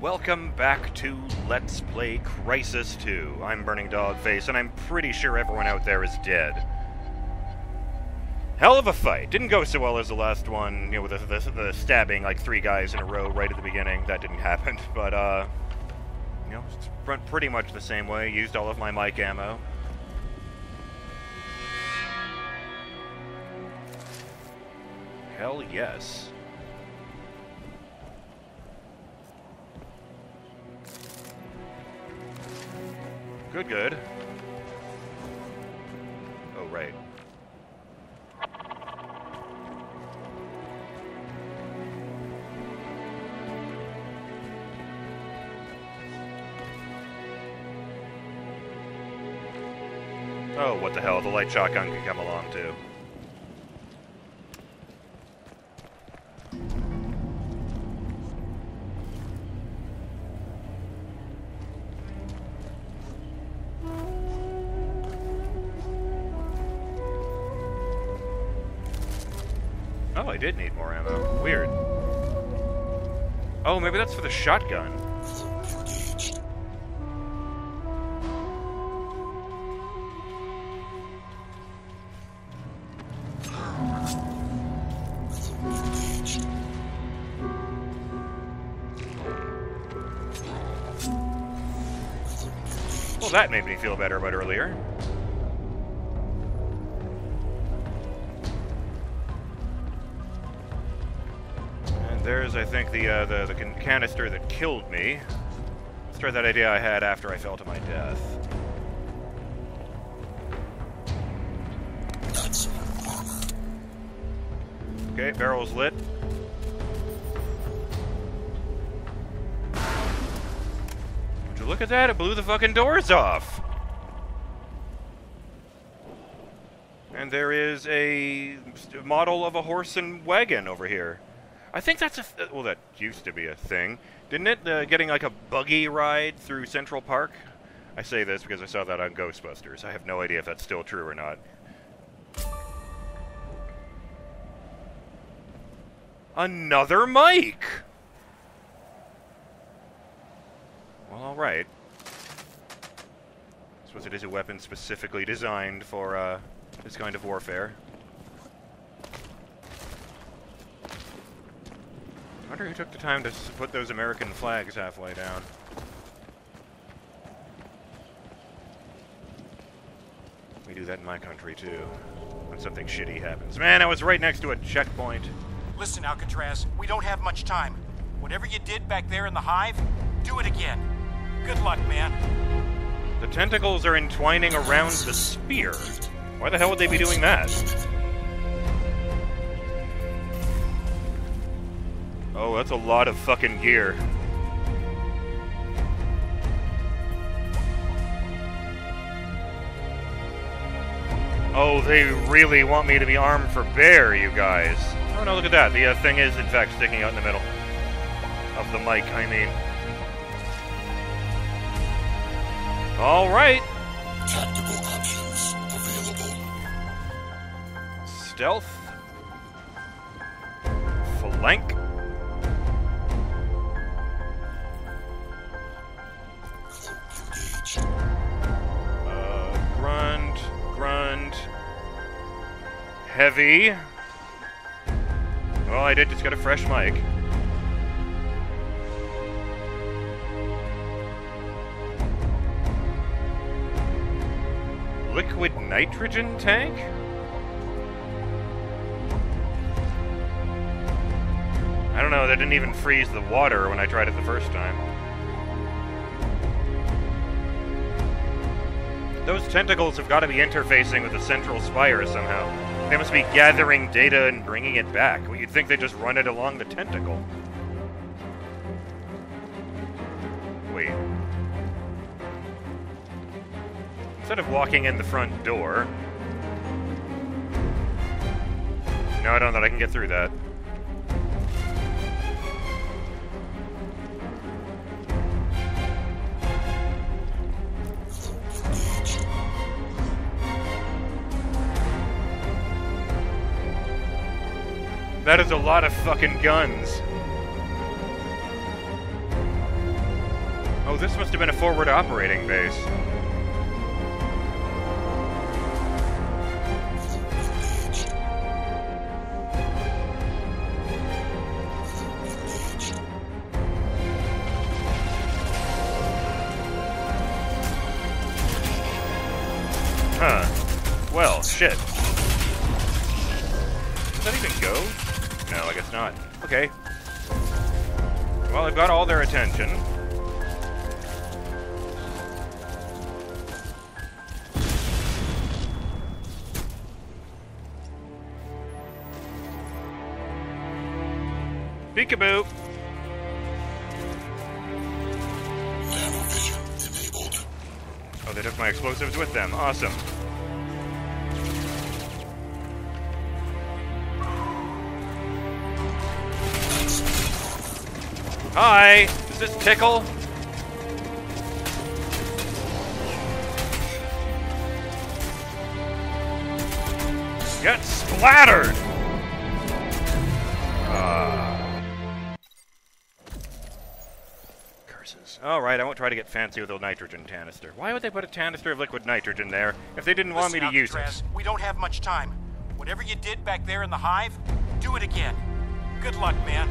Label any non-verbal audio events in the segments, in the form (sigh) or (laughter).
welcome back to Let's Play Crysis 2. I'm Burning Dogface, and I'm pretty sure everyone out there is dead. Hell of a fight. Didn't go so well as the last one, you know, with the, the, the stabbing like three guys in a row right at the beginning. That didn't (laughs) happen, but, uh, you know, it's pretty much the same way. Used all of my mic ammo. Hell yes. Good, good. Oh, right. Oh, what the hell, the light shotgun can come along too. Maybe that's for the shotgun. Well, that made me feel better about earlier. There's, I think, the uh, the, the can canister that killed me. Let's try that idea I had after I fell to my death. Okay, barrel's lit. Would you look at that? It blew the fucking doors off. And there is a model of a horse and wagon over here. I think that's a th- well, that used to be a thing, didn't it? Uh, getting like a buggy ride through Central Park. I say this because I saw that on Ghostbusters. I have no idea if that's still true or not. Another mic. Well, all right. I Suppose it is a weapon specifically designed for uh, this kind of warfare. Wonder who took the time to put those American flags halfway down. We do that in my country too. When something shitty happens. Man, I was right next to a checkpoint. Listen, Alcatraz, we don't have much time. Whatever you did back there in the hive, do it again. Good luck, man. The tentacles are entwining around the spear. Why the hell would they be doing that? Oh, that's a lot of fucking gear. Oh, they really want me to be armed for bear, you guys. Oh no, look at that. The uh, thing is, in fact, sticking out in the middle. Of the mic, I mean. Alright. Tactical options available. Stealth. Heavy. Well, I did just get a fresh mic. Liquid nitrogen tank? I don't know, that didn't even freeze the water when I tried it the first time. Those tentacles have got to be interfacing with the central spire somehow. They must be gathering data and bringing it back. Well, you'd think they just run it along the tentacle. Wait. Instead of walking in the front door. No, I don't know that I can get through that. That is a lot of fucking guns. Oh, this must have been a forward operating base. Peekaboo! Oh, they took my explosives with them. Awesome. Hi! Is this Tickle? Get splattered! Alright, I won't try to get fancy with a nitrogen canister. Why would they put a canister of liquid nitrogen there if they didn't want me to use Alcatraz, it? We don't have much time. Whatever you did back there in the hive, do it again. Good luck, man.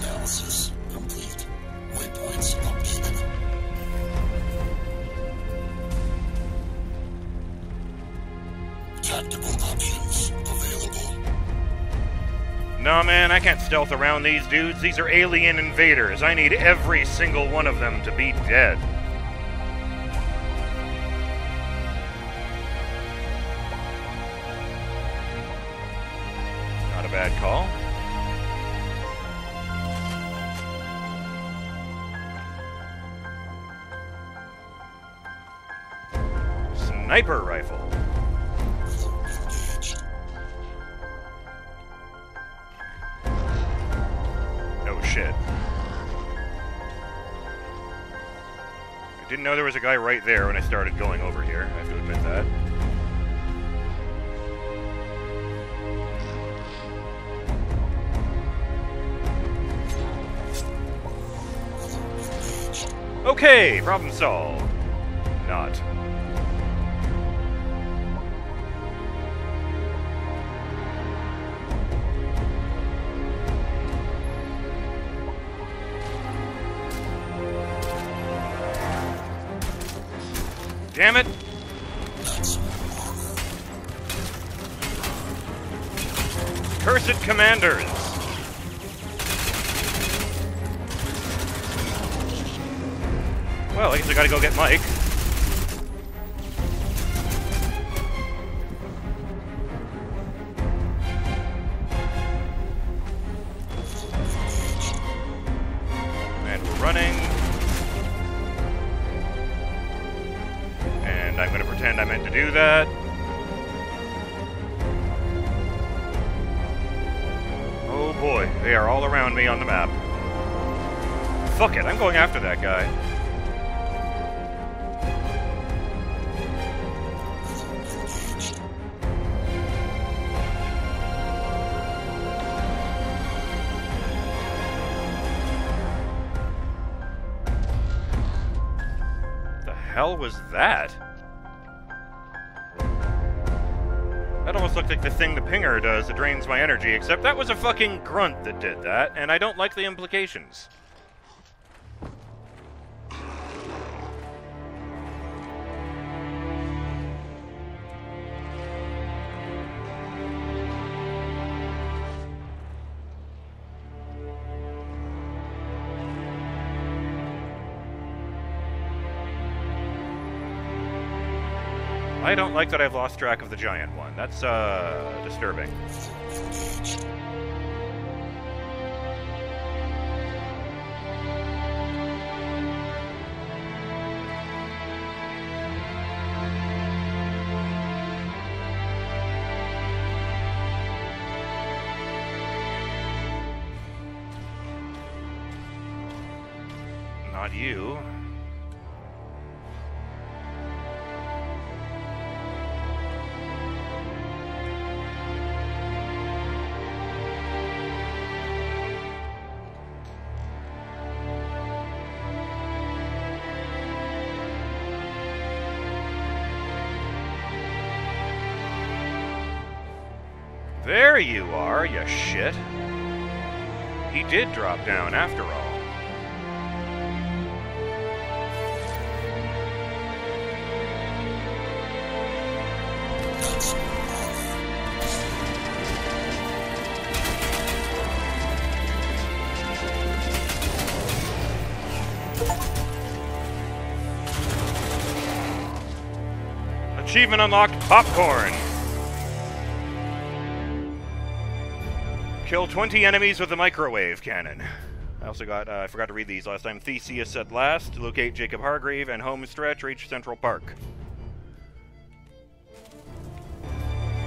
Analysis complete. Waypoints updated. Tactical options available. No, man, I can't stealth around these dudes. These are alien invaders. I need every single one of them to be dead. Shit. I didn't know there was a guy right there when I started going over here. I have to admit that. Okay, problem solved. Not. Commanders! Well, I guess I gotta go get Mike. Hell was that? That almost looked like the thing the pinger does that drains my energy, except that was a fucking grunt that did that, and I don't like the implications. Like that I've lost track of the giant one. That's, uh, disturbing. Not you. There you are, you shit. He did drop down after all. Achievement unlocked popcorn. Kill 20 enemies with a microwave cannon. I also got, uh, I forgot to read these last time. Theseus said last, locate Jacob Hargreave, and home stretch, reach Central Park.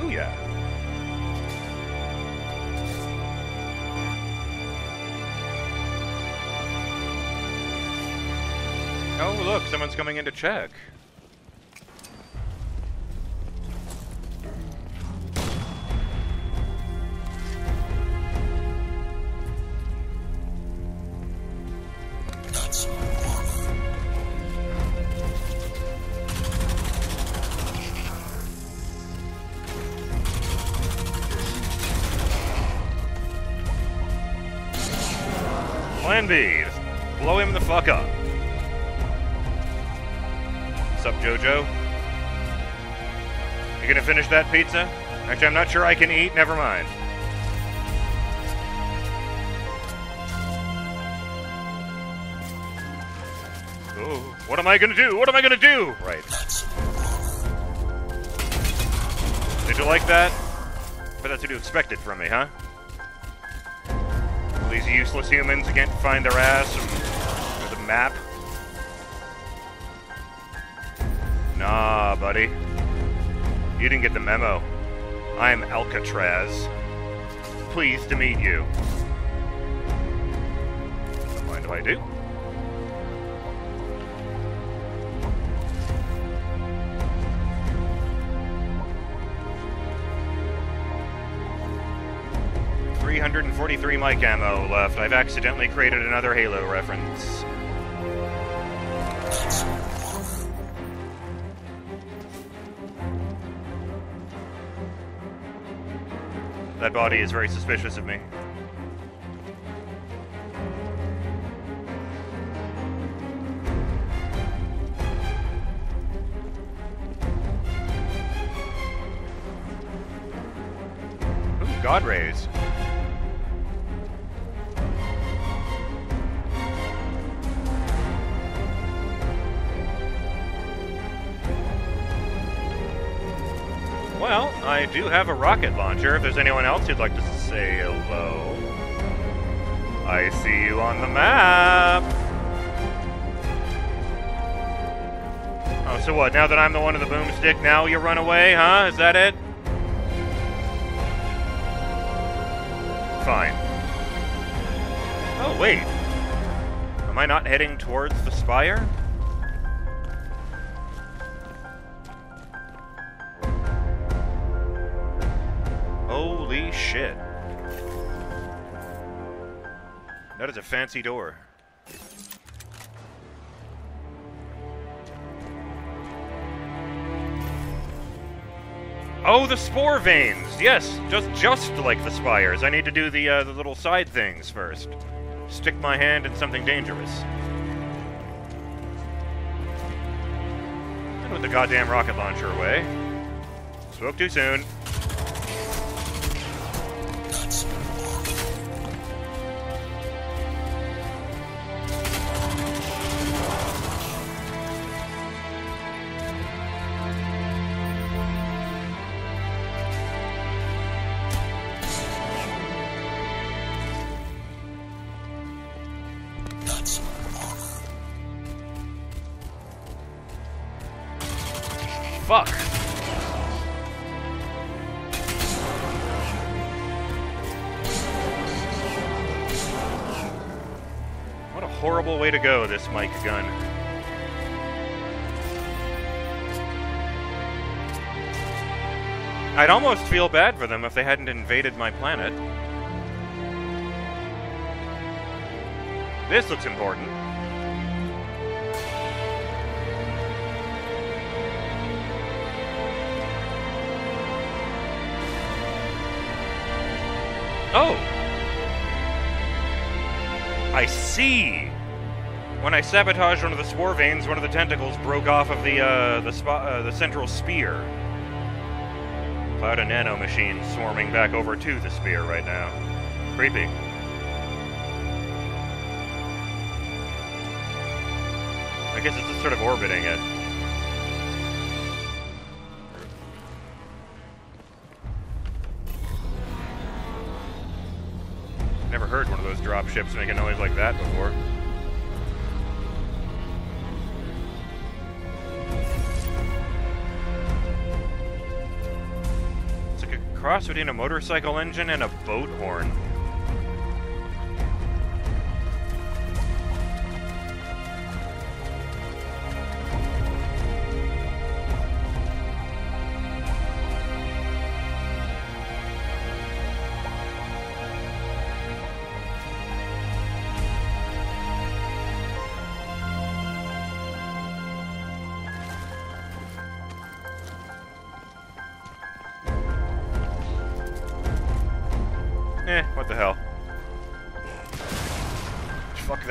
Ooh, yeah. Oh, look, someone's coming in to check. Blow him the fuck up. What's up, Jojo? You gonna finish that pizza? Actually, I'm not sure I can eat. Never mind. Oh, what am I gonna do? What am I gonna do? Right. Did you like that? But that's what you expected from me, huh? These useless humans can't find their ass or the map. Nah, buddy. You didn't get the memo. I'm Alcatraz. Pleased to meet you. Mind if I do. Three hundred and forty-three mic ammo left. I've accidentally created another Halo reference. That body is very suspicious of me. God rays. I do have a rocket launcher if there's anyone else who'd like to say hello. I see you on the map. Oh, so what? Now that I'm the one with the boomstick, now you run away, huh? Is that it? Fine. Oh, wait. Am I not heading towards the spire? Holy shit. That is a fancy door. Oh, the spore veins. Yes, just just like the spires. I need to do the uh, the little side things first. Stick my hand in something dangerous. And with the goddamn rocket launcher away. Spoke too soon. Fuck. What a horrible way to go, this Mike gun. I'd almost feel bad for them if they hadn't invaded my planet. This looks important. Oh! I see! When I sabotaged one of the spore veins, one of the tentacles broke off of the, uh, the, uh, the central spear. Cloud of nano machines swarming back over to the spear right now. Creepy. I guess it's just sort of orbiting it. Ships make a noise like that before. It's like a cross between a motorcycle engine and a boat horn.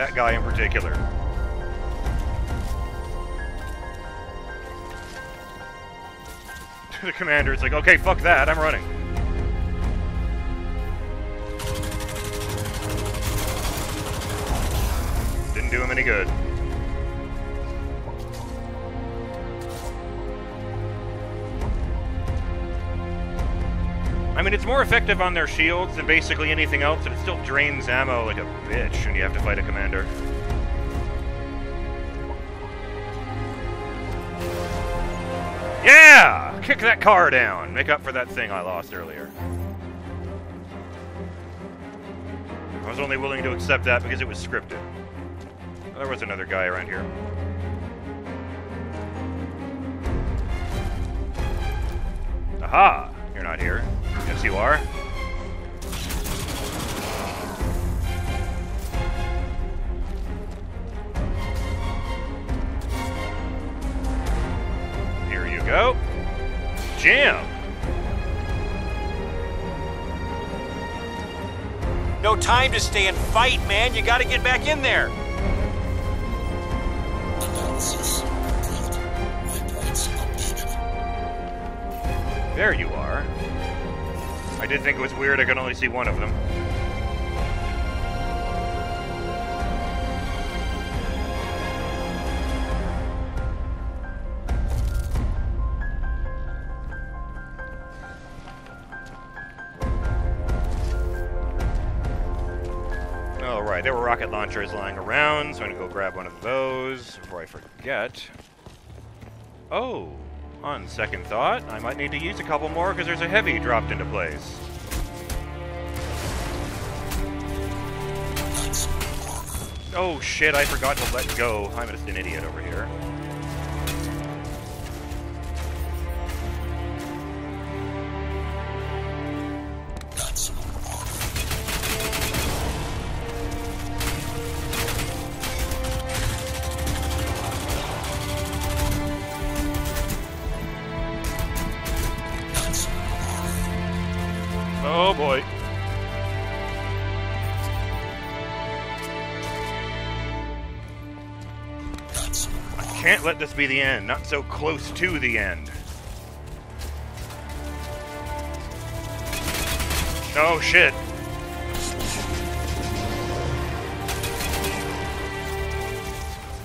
That guy in particular. (laughs) the commander, it's like, okay, fuck that, I'm running. Didn't do him any good. I mean, it's more effective on their shields than basically anything else, and it still drains ammo like a bitch when you have to fight a commander. Yeah! Kick that car down! Make up for that thing I lost earlier. I was only willing to accept that because it was scripted. There was another guy around here. Aha! You're not here. You are. Here you go. Jam! No time to stay and fight, man. You gotta get back in there. Analysis complete. Waypoints updated. There you are. I did think it was weird I could only see one of them. Alright, there were rocket launchers lying around, so I'm gonna go grab one of those before I forget. Oh, on second thought, I might need to use a couple more because there's a heavy dropped into place. Oh shit, I forgot to let go. I'm just an idiot over here. This be the end. Not so close to the end. Oh shit.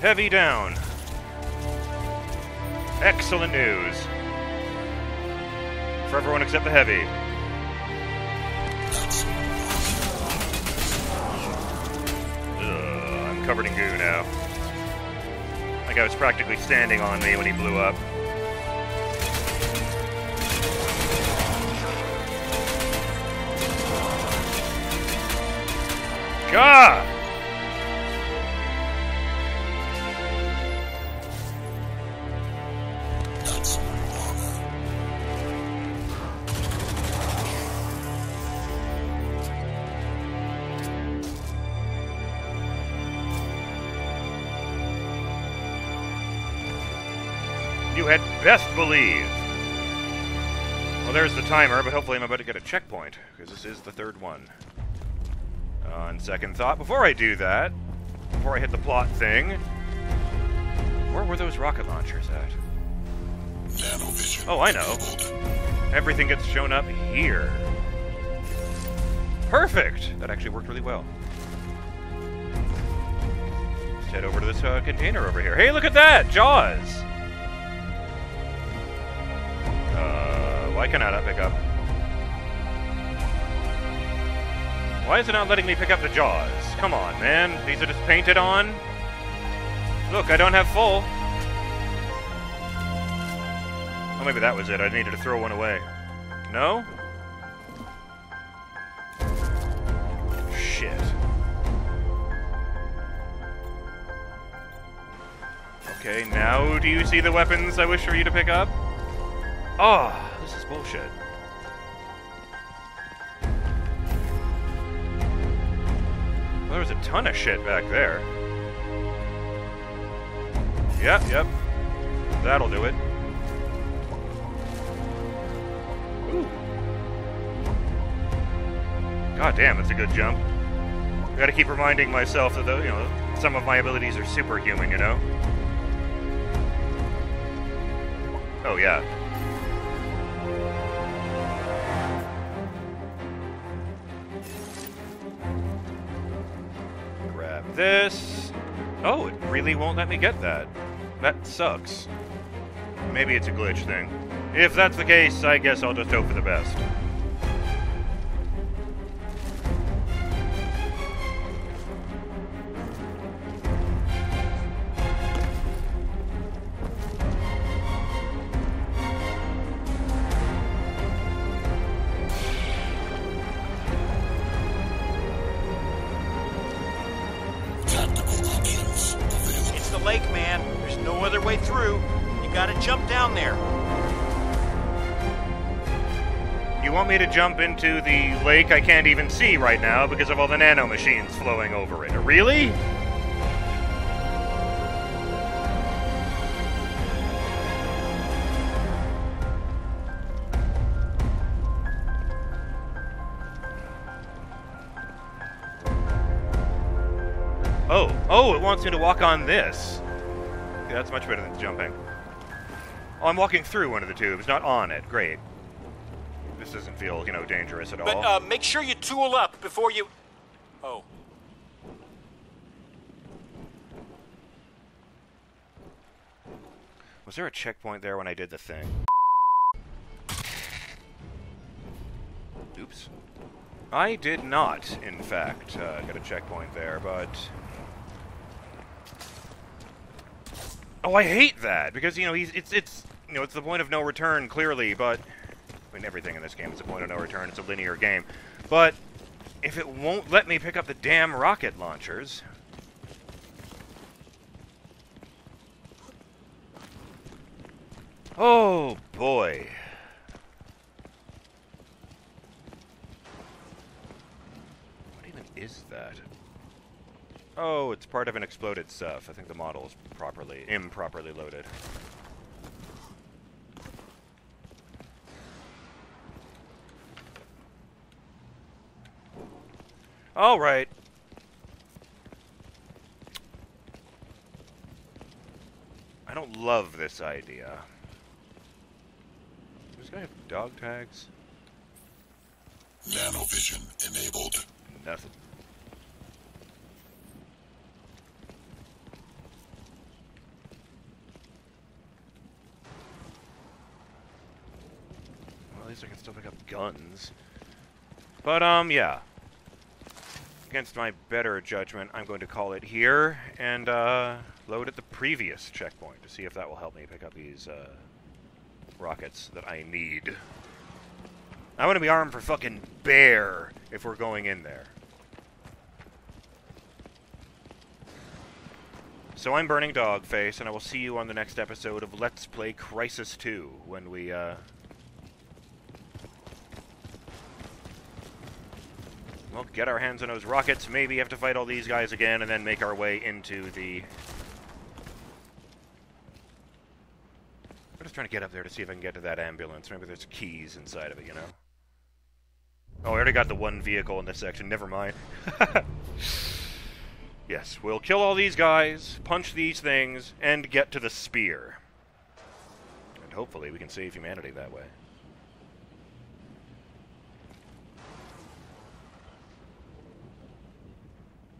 Heavy down. Excellent news. For everyone except the heavy. Ugh, I'm covered in goo now. Guy was practically standing on me when he blew up. God! You had best believe. Well, there's the timer, but hopefully I'm about to get a checkpoint, because this is the third one. On second thought, before I do that, before I hit the plot thing, where were those rocket launchers at? Nanovision. Oh, I know. enabled. Everything gets shown up here. Perfect! That actually worked really well. Let's head over to this uh, container over here. Hey, look at that! Jaws! Uh, why can I pick up? Why is it not letting me pick up the Jaws? Come on, man. These are just painted on. Look, I don't have full. Oh, maybe that was it. I needed to throw one away. No? Shit. Okay, now do you see the weapons I wish for you to pick up? Oh, this is bullshit. Well, there was a ton of shit back there. Yep, yep. That'll do it. Ooh. God damn, that's a good jump. I gotta keep reminding myself that, the, you know, some of my abilities are superhuman, you know? Oh, yeah. This. Oh, it really won't let me get that. That sucks. Maybe it's a glitch thing. If that's the case, I guess I'll just hope for the best. Me to jump into the lake I can't even see right now because of all the nano machines flowing over it? Really? Oh, oh, it wants me to walk on this. Yeah, that's much better than jumping. Oh, I'm walking through one of the tubes, not on it. Great. This doesn't feel, you know, dangerous at But all. uh, make sure you tool up before you. Oh. Was there a checkpoint there when I did the thing? Oops. I did not, in fact, uh, get a checkpoint there, but... Oh, I hate that because you know he's it's it's you know it's the point of no return clearly, but I mean everything in this game is a point of no return. It's a linear game, but if it won't let me pick up the damn rocket launchers, Oh boy. What even is that? Oh, it's part of an exploded stuff. I think the model is properly improperly loaded. All right. I don't love this idea. Does this guy have dog tags? Nanovision enabled. Nothing. Well, at least I can still pick up guns. But, um, yeah. Against my better judgment, I'm going to call it here and, uh, load at the previous checkpoint to see if that will help me pick up these, uh, rockets that I need. I want to be armed for fucking bear if we're going in there. So I'm Burning Dogface, and I will see you on the next episode of Let's Play Crysis 2 when we, uh. Well, get our hands on those rockets, maybe have to fight all these guys again, and then make our way into the. What just trying to get up there to see if I can get to that ambulance. Maybe there's keys inside of it, you know? Oh, I already got the one vehicle in this section. Never mind. (laughs) yes, we'll kill all these guys, punch these things, and get to the spear. And hopefully we can save humanity that way.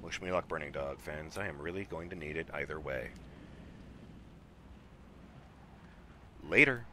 Wish me luck, Burning Dog fans. I am really going to need it either way. Later.